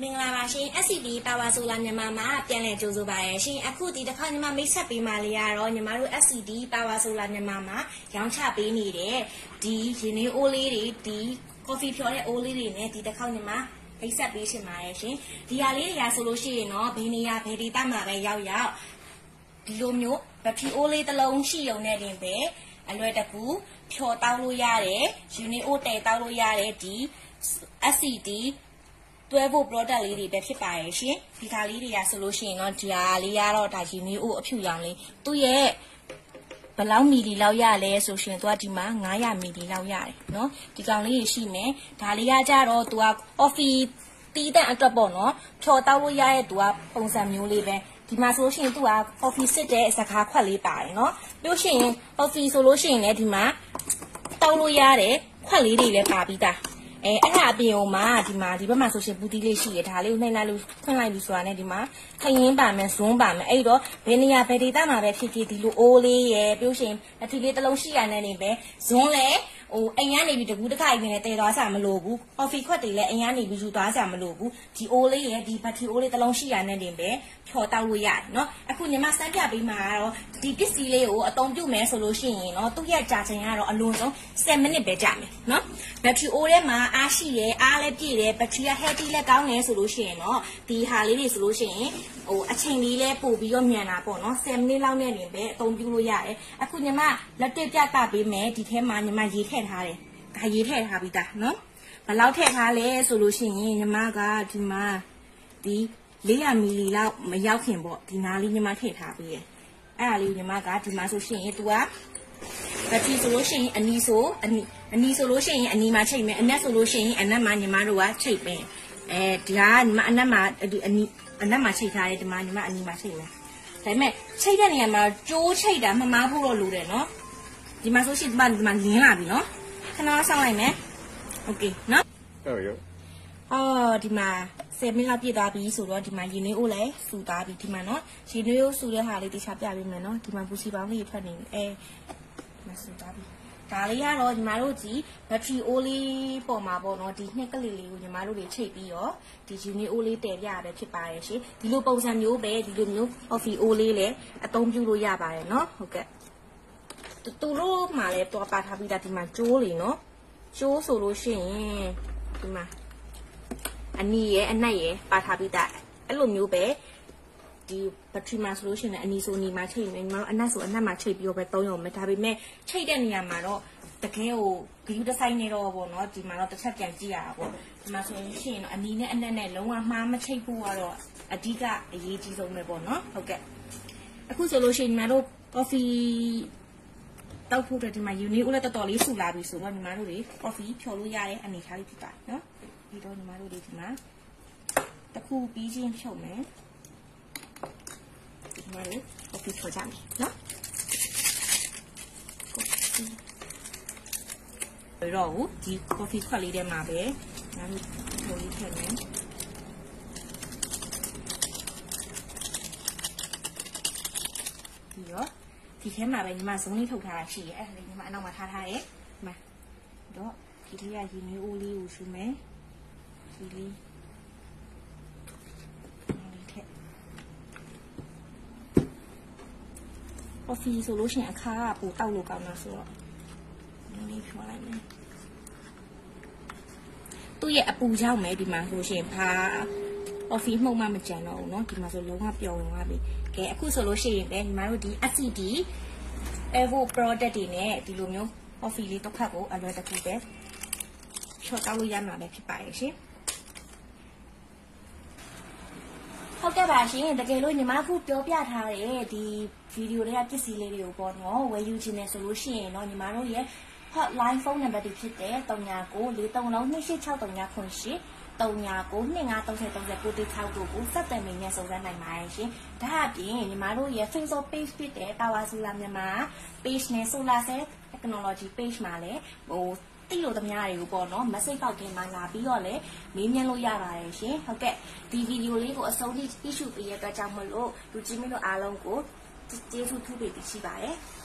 မင်္ဂလာပါရှင် SCB Power Solar မြန်မာမှာပြန်လည်ကြိုဆိုပါရရှင်အခုဒီတစ်ခါညီမမိတ်ဆက်ပေးမှလေးရတော့ညီမတို့ SCD Power Solar မြန်မာမှာရောင်းချပေးနေတဲ့ဒီရင်းနှီးအိုးလေးတွေဒီ coffee ဖြော်တဲ့အိုးလေးတွေနဲ့ဒီတစ်ခါညီမမိတ်ဆက်ပေးရှင်ပါရရှင်ဒီဟာလေးတွေကဆိုလို့ရှိရင်တော့ဘယ်နေရာဘယ်ဒေသမှာပဲရောက်ရောက်ဒီလိုမျိုးဘက်ထရီအိုးလေးတစ်လုံးရှိုံနဲ့တင်ပဲအလွယ်တကူဖြော်တောက်လို့ရတယ်ယူနီအိုးတဲတောက်လို့ရတယ်ဒီ SCD တွဲဖို့ product လေးတွေပဲဖြစ်ပါရဲ့ရှင်ဒီခါလေးတွေကဆိုလို့ရှိရင်တော့ဒီဟာလေးကတော့ဒါရီမျိုးအိုအဖြူရောင်လေးသူ့ရဲ့ဘယ်လောက်မီလီလောက်ရလဲဆိုရှင်သူကဒီမှာ900မီလီလောက်ရတယ်เนาะဒီကောင်လေးရှိမယ်ဒါလေးကကြတော့သူက coffee တီးတဲ့အတွက်ပေါ့နော်ဖြော်တောက်လို့ရတဲ့သူကပုံစံမျိုးလေးပဲဒီမှာဆိုလို့ရှိရင်သူက coffee စစ်တဲ့စကားခွက်လေးပါတယ်နော်ပြီးလို့ရှိရင် coffee ဆိုလို့ရှိရင်လည်းဒီမှာတောက်လို့ရတဲ့ခွက်လေးတွေလည်းပါပြီးသား အဲအဲ့ဒါအပြင်ဟိုမှာဒီမှာဒီဘက်မှာဆိုရှင်ဘူးတီးလေးရှိရဒါလေးကိုနှိမ့်လိုက်လို့ဖွင့်လိုက်ပြီဆိုတာနဲ့ဒီမှာခရင်ပါမယ်ဇွန်းပါမယ်အဲ့တော့ဘယ်နေရာဘယ်ဒေသမှာပဲဖြစ်ဖြစ်ဒီလိုအိုးလေးရယ်ပြီးလို့ရှိရင်အထီလေးတစ်လုံးရှိရတဲ့နေပဲဇွန်းလည်း ဟိုအိမ်ကနေပြီးတကူးတစ်ခါရင်လည်းတည်သွားစားမလို့ဘူး။ coffee ခွက်တွေလည်းအိမ်ကနေပြီးယူသွားစားမလို့ဘူး။ဒီအိုးလေးရဲ့ဒီဘတ်ထရီအိုးလေးတစ်လုံးရှိရတဲ့တင်ပဲဖြော်တောက်လို့ရတယ်နော်။အခုညီမစမ်းပြပေးမှာကတော့ဒီပစ္စည်းလေးကိုအသုံးပြုမယ်ဆိုလို့ရှိရင်နော်သူ့ရဲ့ကြာချိန်ကတော့အလွန်ဆုံး10မိနစ်ပဲကြာမယ်နော်။ဘတ်ထရီအိုးထဲမှာအားရှိတယ်အားလည်းပြည့်တယ်ဘတ်ထရီက healthy လည်းကောင်းတယ်ဆိုလို့ရှိရင်တော့ဒီဟာလေးတွေဆိုလို့ရှိရင်ဟိုအချိန်လေးလည်းပို့ပြီးတော့မြန်တာပေါ့နော်10မိနစ်လောက်နဲ့တင်ပဲအသုံးပြုလို့ရတယ်။အခုညီမလက်တွေ့ပြသပေးမယ်ဒီထဲမှာညီမရေးထည့်ထားတယ်။ဒါရေးထည့်ထားပြီးသားနော်။ဘယ်လောက်ထည့်ထားလဲဆိုလို့ရှိရင်ညီမကဒီမှာဒီ400မီလီလောက်မရောက်ခင်ပေါ့ဒီနားလေးညီမထည့်ထားပြီးရယ်။အဲ့ဒါလေးညီမကဒီမှာဆိုရှင် तू ကဘက်ထရီဆိုလို့ရှိရင်အနီဆိုအနီအနီဆိုလို့ရှိရင်အနီမှာချိန်မယ်အနက်ဆိုလို့ရှိရင်အနက်မှာညီမတို့ကချိန်ပဲအဲဒီကညီမအနက်မှာဒီအနီအနက်မှာချိန်ထားတယ်ဒီမှာညီမအနီမှာချိန်မယ်ဒါပေမဲ့ချိတ်တဲ့နေရာမှာကြိုးချိတ်တာမမားဖို့တော့လိုတယ်နော် ဒီမှာဆိုရှင်ဒီမှာဒီမှာလင်းလာပြီနော်ခဏဆောင်းလိုက်မယ်โอเคနော် ဟုတ်ရော အော်ဒီမှာ10မိနစ်လောက်ပြည့်သွားပြီဆိုတော့ဒီမှာရင်နှွေးအိုးလည်းစူသွားပြီဒီမှာနော်ရင်နှွေးအိုးစူတဲ့ဟာလေးတခြားပြပေးမယ်နော်ဒီမှာပူစီပေါင်းလေးထွက်နေပြီအဲဒီမှာစူသွားပြီဒါလေးကတော့ညီမတို့ဒီဘက်ထရီအိုးလေးပေါ်မှာပေါ့နော်ဒီနှစ်ကလေးလေးကိုညီမတို့တွေချိန်ပြီးတော့ဒီယူနီအိုးလေးတည်ပြရပဲဖြစ်ပါရဲ့ရှင်ဒီလိုပုံစံမျိုးပဲဒီလိုမျိုး coffee အိုးလေးလည်းအသုံးပြုလို့ရပါတယ်နော်ဟုတ်ကဲ့ တူလို့မှလည်းတော့ပါထားပြီးသားဒီမှာကျိုးလေးနော်ကျိုးဆိုလို့ရှိရင်ဒီမှာအနီရဲ့အနက်ရဲ့ပါထားပြီးသားအဲ့လိုမျိုးပဲဒီဘက်ထရီမှာဆိုလို့ရှိရင်အနီဆိုအနီမှာချိန်နေညီမတို့အနက်ဆိုအနက်မှာချိန်ပြီးတော့ပဲသုံးရုံပဲဒါပေမဲ့ချိန်တဲ့နေရာမှာတော့တကယ်ကိုဂယူဒီဇိုင်းနေတော့ပေါ့နော်ဒီမှာတော့တစ်ချက်ပြန်ကြည့်ရတာပေါ့ဒီမှာဆိုရင်ရှင်တော့အနီနဲ့အနက်နဲ့လုံးဝမှားမချိန်ဖို့ကတော့အဓိကအရေးကြီးဆုံးပဲပေါ့နော်ဟုတ်ကဲ့အခုဆိုလို့ရှိရင်ညီမတို့ coffee တောက်ဖို့အတွက်ဒီမှာ unique လည်းတော်တော်လေးဆူလာပြီဆိုတော့ညီမတို့တွေ coffee ဖြော်လို့ရတဲ့အနေထားလေးဖြစ်ပါတယ်နော်ပြီးတော့ညီမတို့တွေဒီမှာတစ်ခုပြီးချင်းဖြုတ်မယ်ဒီမှာလေ coffee ဖြော်ကြမယ်နော်ပြီးတော့ဒီ coffee ခွက်လေးထဲမှာပဲငါတို့ဖြော်လေးထည့်မယ်ပြီးတော့ ဒီထဲမှာပဲညီမဇုံးလေးထုတ်ထားတာရှိရဲ့အဲ့ဒါလေးညီမအနောက်မှာထားထားရဲ့ဒီမှာတော့ဒီလေးကရေနွေးအိုးလေးကိုရှူမယ်ဒီလေးလေးထက် coffee ဆိုလို့ရှိရင်အခါကပိုတောက်လို့ကောင်းတာဆိုတော့ဒီလေးဖြောလိုက်မယ်သူ့ရဲ့အပူကြောင့်ပဲဒီမှာဆိုရှင်ဘာ coffee မှုန့်မှမကြံတော့ဘူးเนาะဒီမှာဆိုလုံးဝပျော်ဝင်သွားပြီကဲအခုဆိုလို့ရှိရင်ပဲညီမတို့ဒီ ACD Evo product တွေနဲ့ဒီလိုမျိုး coffee လေးတစ်ခါကိုအလွယ်တကူပဲချော့တောက်လို့ရမှာပဲဖြစ်ပါရဲ့ရှင်ဟုတ်ကဲ့ပါရှင်တကယ်လို့ညီမခုပြောပြထားတဲ့ဒီဗီဒီယိုတွေကပစ္စည်းလေးတွေကိုပေါ့နော်ဝယ်ယူခြင်းနဲ့ဆိုလို့ရှိရင်တော့ညီမတို့ရဲ့ hotline phone number တွေဖြစ်တဲ့39 43လုံး28639 39 293030တိ6တို့ကိုစက်တယ်မင်းနဲ့စုံစမ်းနိုင်ပါတယ်ရှင်။ဒါအပြင်ညီမတို့ရဲ့ Facebook page ဖြစ်တဲ့ Power Solar မြန်မာ page နဲ့ Solar Cell Technology page မှာလည်းဟိုတိလို့သမားတွေကိုပေါ့နော် message ပေါက်ထဲမှာလာပြီးတော့လည်းမေးမြန်းလို့ရပါတယ်ရှင်။ဟုတ်ကဲ့ဒီဗီဒီယိုလေးကိုအဆုံးထိကြည့်ရှုပေးရတဲ့အတွက်ကြောင့်မလို့လူကြီးမင်းတို့အားလုံးကိုကျေးဇူးထူးပေးပြီးရှိပါတယ်။